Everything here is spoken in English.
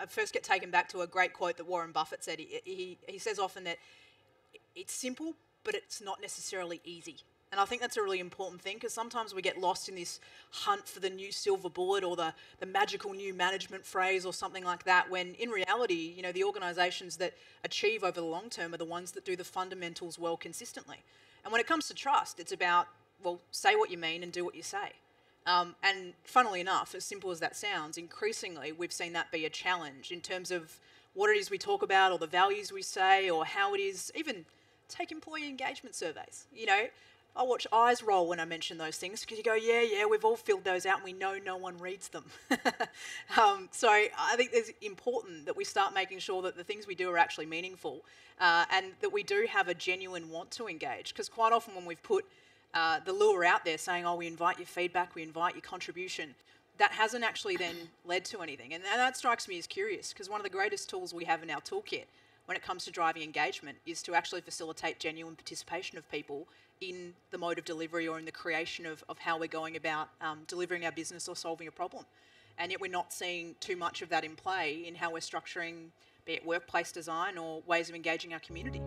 I first get taken back to a great quote that Warren Buffett said. He, he, he says often that it's simple, but it's not necessarily easy. And I think that's a really important thing because sometimes we get lost in this hunt for the new silver bullet or the, the magical new management phrase or something like that, when in reality, you know, the organizations that achieve over the long term are the ones that do the fundamentals well consistently. And when it comes to trust, it's about, well, say what you mean and do what you say. Um, and funnily enough, as simple as that sounds, increasingly we've seen that be a challenge in terms of what it is we talk about or the values we say or how it is, even take employee engagement surveys. You know, I watch eyes roll when I mention those things because you go, yeah, yeah, we've all filled those out and we know no one reads them. um, so I think it's important that we start making sure that the things we do are actually meaningful uh, and that we do have a genuine want to engage. Because quite often when we've put uh, the lure out there saying, oh, we invite your feedback, we invite your contribution, that hasn't actually then led to anything. And, that strikes me as curious because one of the greatest tools we have in our toolkit when it comes to driving engagement is to actually facilitate genuine participation of people in the mode of delivery or in the creation of, of how we're going about um, delivering our business or solving a problem. And yet we're not seeing too much of that in play in how we're structuring, be it workplace design or ways of engaging our community.